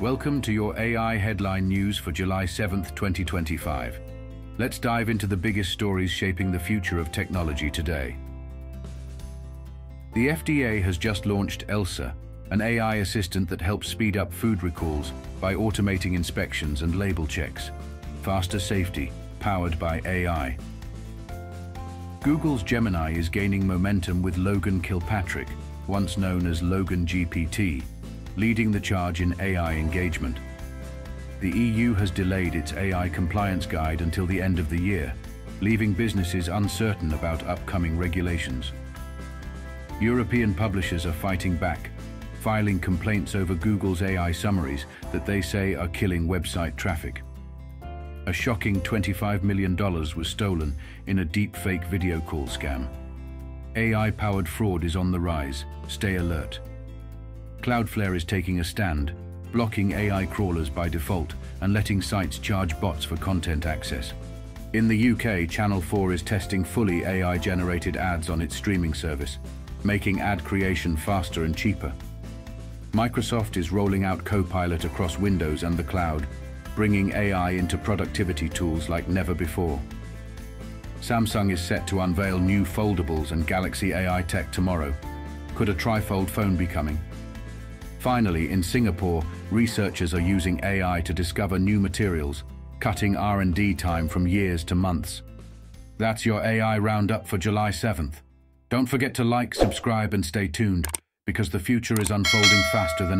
Welcome to your AI headline news for July 7th, 2025. Let's dive into the biggest stories shaping the future of technology today. The FDA has just launched ELSA, an AI assistant that helps speed up food recalls by automating inspections and label checks. Faster safety, powered by AI. Google's Gemini is gaining momentum with Logan Kilpatrick, once known as Logan GPT, leading the charge in AI engagement. The EU has delayed its AI compliance guide until the end of the year, leaving businesses uncertain about upcoming regulations. European publishers are fighting back, filing complaints over Google's AI summaries that they say are killing website traffic. A shocking $25 million was stolen in a deepfake video call scam. AI-powered fraud is on the rise. Stay alert. Cloudflare is taking a stand, blocking AI crawlers by default and letting sites charge bots for content access. In the UK, Channel 4 is testing fully AI-generated ads on its streaming service, making ad creation faster and cheaper. Microsoft is rolling out Copilot across Windows and the cloud, bringing AI into productivity tools like never before. Samsung is set to unveil new foldables and Galaxy AI tech tomorrow. Could a trifold phone be coming? Finally, in Singapore, researchers are using AI to discover new materials, cutting R&D time from years to months. That's your AI roundup for July 7th. Don't forget to like, subscribe and stay tuned, because the future is unfolding faster than ever.